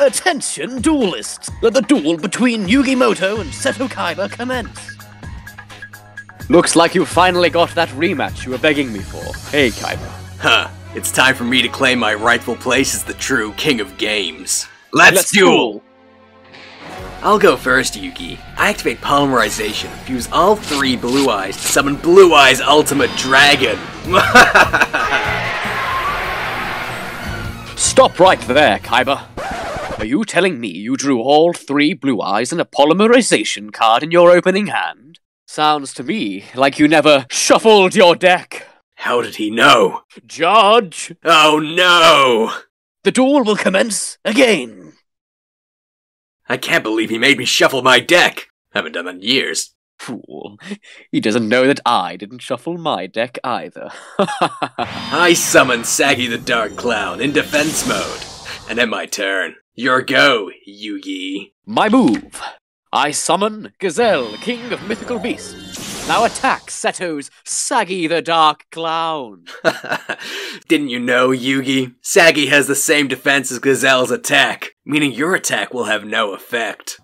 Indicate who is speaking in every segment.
Speaker 1: Attention, duelists! Let the duel between Yugi Muto and Seto Kaiba commence. Looks like you finally got that rematch you were begging me for. Hey, Kaiba.
Speaker 2: Huh. It's time for me to claim my rightful place as the true king of games. Let's,
Speaker 1: Let's
Speaker 2: duel!
Speaker 1: duel.
Speaker 2: I'll go first, Yugi. I activate polymerization, fuse all three blue eyes to summon Blue Eyes Ultimate Dragon.
Speaker 1: Stop right there, Kaiba. Are you telling me you drew all three blue eyes and a polymerization card in your opening hand? Sounds to me like you never shuffled your deck.
Speaker 2: How did he know?
Speaker 1: Judge,
Speaker 2: Oh no!
Speaker 1: the duel will commence again.
Speaker 2: I can't believe he made me shuffle my deck. Haven't done that in years.
Speaker 1: Fool. He doesn't know that I didn't shuffle my deck either.
Speaker 2: I summon Saggi the Dark Clown in defense mode. And then my turn. Your go, Yugi.
Speaker 1: my move. I summon Gazelle, king of mythical beasts. Now attack Seto's Saggi the Dark Clown.
Speaker 2: Didn't you know, Yugi? Saggi has the same defense as Gazelle's attack, meaning your attack will have no effect.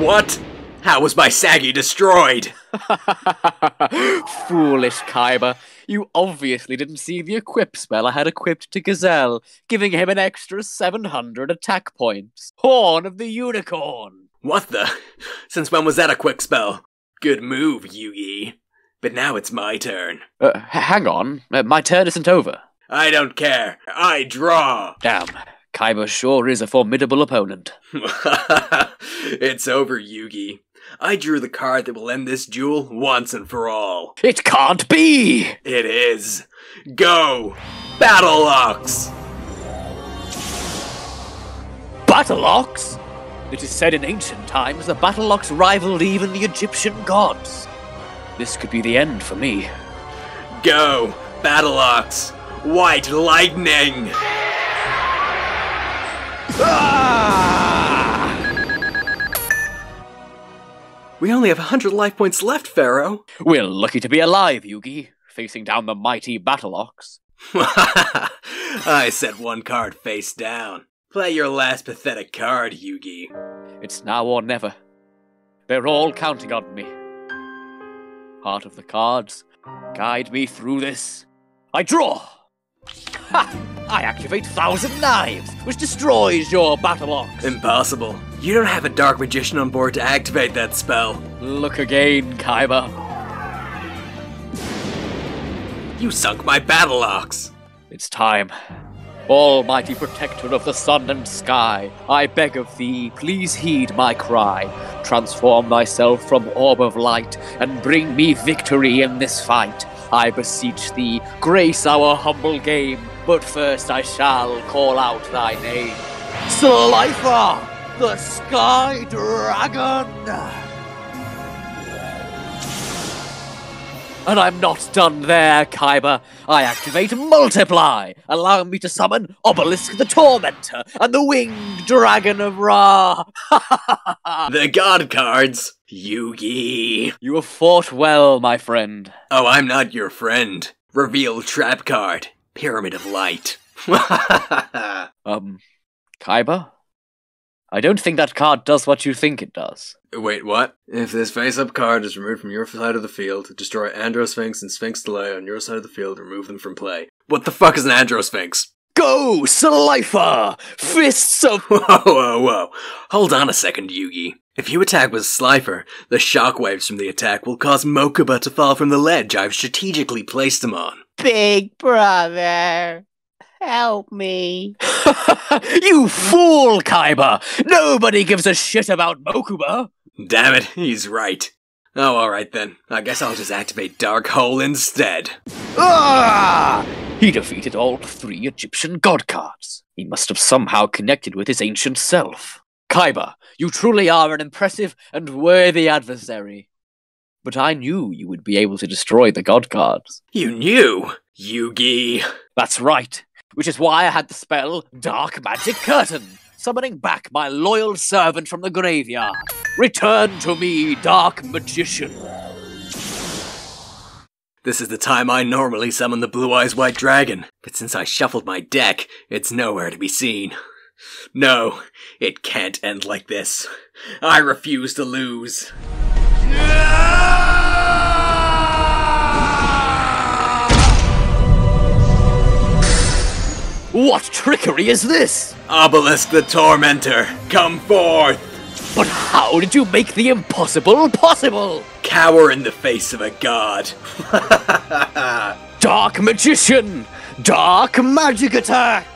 Speaker 2: What? How was my Saggi destroyed?
Speaker 1: Foolish Kaiba. You obviously didn't see the equip spell I had equipped to Gazelle, giving him an extra 700 attack points. Horn of the Unicorn.
Speaker 2: What the? Since when was that a quick spell? Good move, Yugi. But now it's my turn.
Speaker 1: Uh, hang on, uh, my turn isn't over.
Speaker 2: I don't care. I draw.
Speaker 1: Damn, Kaiba sure is a formidable opponent.
Speaker 2: it's over, Yugi. I drew the card that will end this duel once and for all.
Speaker 1: It can't be!
Speaker 2: It is. Go! Battle Ox!
Speaker 1: Battle Ox? It is said in ancient times the Battle Ox rivaled even the Egyptian gods. This could be the end for me.
Speaker 2: Go! Battle Ox! White Lightning! We only have 100 life points left, Pharaoh.
Speaker 1: We're lucky to be alive, Yugi, facing down the mighty Battle Ox.
Speaker 2: I set one card face down. Play your last pathetic card, Yugi.
Speaker 1: It's now or never. They're all counting on me. Heart of the cards, guide me through this. I draw! Ha! I activate Thousand Knives, which destroys your Battle Ox.
Speaker 2: Impossible. You don't have a Dark Magician on board to activate that spell.
Speaker 1: Look again, Kaiba.
Speaker 2: You sunk my Battle Ox.
Speaker 1: It's time. Almighty protector of the sun and sky, I beg of thee, please heed my cry. Transform thyself from orb of light, and bring me victory in this fight. I beseech thee, grace our humble game, but first I shall call out thy name. Slifer, the Sky Dragon! And I'm not done there, Kaiba. I activate Multiply, allowing me to summon Obelisk the Tormentor and the Winged Dragon of Ra.
Speaker 2: The God cards. Yugi.
Speaker 1: you have fought well, my friend.
Speaker 2: Oh, I'm not your friend. Reveal trap card. Pyramid of Light.
Speaker 1: Um, Kaiba? I don't think that card does what you think it does.
Speaker 2: Wait, what? If this face-up card is removed from your side of the field, destroy Androsphinx and Sphinx Teleia on your side of the field, remove them from play. What the fuck is an Androsphinx?
Speaker 1: Go, Slifer! Fists of.
Speaker 2: Whoa, whoa, whoa. Hold on a second, Yugi. If you attack with Slifer, the shockwaves from the attack will cause Mokuba to fall from the ledge I've strategically placed him on.
Speaker 3: Big brother, help me.
Speaker 1: you fool, Kaiba! Nobody gives a shit about Mokuba!
Speaker 2: Damn it, he's right. Oh, alright then. I guess I'll just activate Dark Hole instead.
Speaker 1: Ah! He defeated all three Egyptian god cards. He must have somehow connected with his ancient self. Kaiba, you truly are an impressive and worthy adversary. But I knew you would be able to destroy the god cards.
Speaker 2: You knew, Yugi.
Speaker 1: That's right, which is why I had the spell Dark Magic Curtain, summoning back my loyal servant from the graveyard. Return to me, Dark Magician.
Speaker 2: This is the time I normally summon the Blue Eyes White Dragon, but since I shuffled my deck, it's nowhere to be seen. No, it can't end like this. I refuse to lose.
Speaker 1: What trickery is this?
Speaker 2: Obelisk the Tormentor, come forth!
Speaker 1: But how did you make the impossible possible?
Speaker 2: Cower in the face of a god.
Speaker 1: Dark Magician! Dark Magic Attack!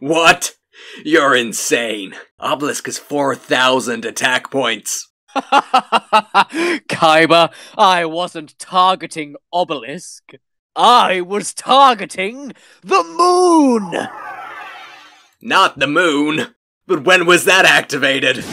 Speaker 2: what? You're insane. Obelisk has 4,000 attack points.
Speaker 1: Kaiba, I wasn't targeting Obelisk. I was targeting the moon!
Speaker 2: Not the moon. But when was that activated?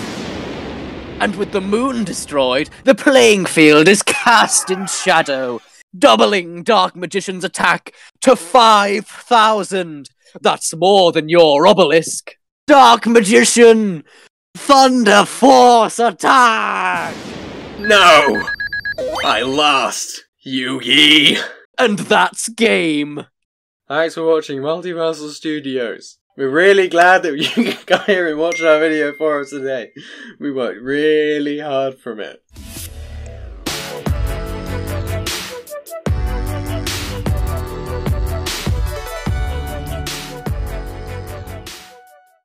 Speaker 1: And with the moon destroyed, the playing field is cast in shadow, doubling Dark Magician's attack to 5,000. That's more than your obelisk. Dark Magician, Thunder Force attack!
Speaker 2: No! I lost, Yugi!
Speaker 1: And that's game.
Speaker 4: Thanks for watching Multiversal Studios. We're really glad that you got here and watched our video for us today. We worked really hard from it.